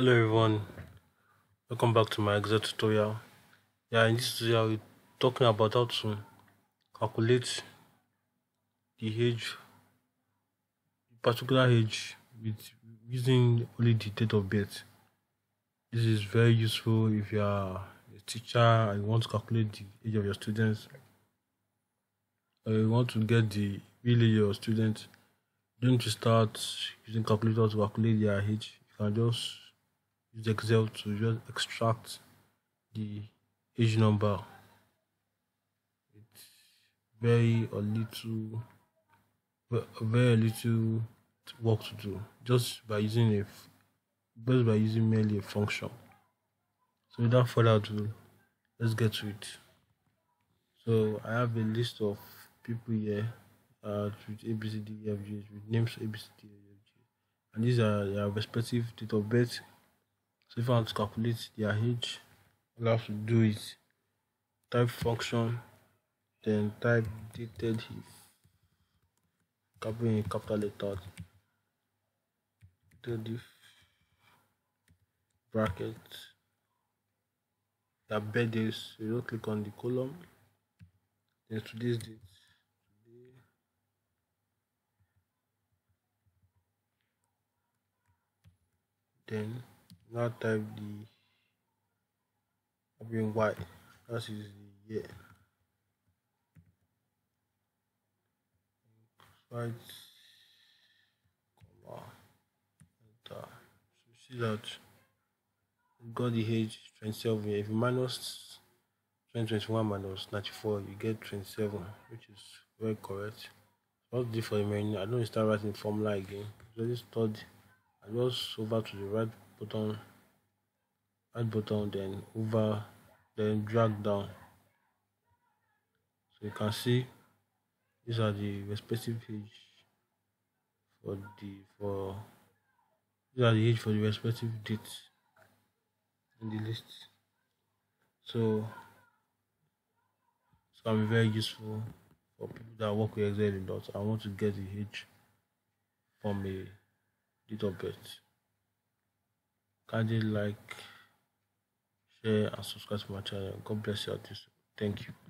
hello everyone. Welcome back to my excel tutorial. Yeah in this tutorial we're talking about how to calculate the age particular age with using only the date of birth. This is very useful if you are a teacher and you want to calculate the age of your students. Or you want to get the real age of your students don't start using calculator to calculate their age. You can just use excel to just extract the age number It's very or little very little work to do just by using a just by using merely a function so without further ado let's get to it so i have a list of people here uh, with ABCD, with names ABCD, and these are their respective date of birth. So if I want to calculate their age, I have to do is type function, then type dated if, capital in capital letters, dated if, bracket, their birthdays, you click on the column, then today's date, then now type the bring y that is the year. Right comma enter. So see that got the age 27 here if you minus 2021 minus 94 you get 27 which is very correct. What's the for minute i don't start writing formula again. So this third I just over to the right button add button then over then drag down. So you can see these are the respective for the for these are the age for the respective dates in the list. So it's can be very useful for people that work with excel a lot i want to get the age from a little bit kindly like share and subscribe to my channel. God bless you all. Thank you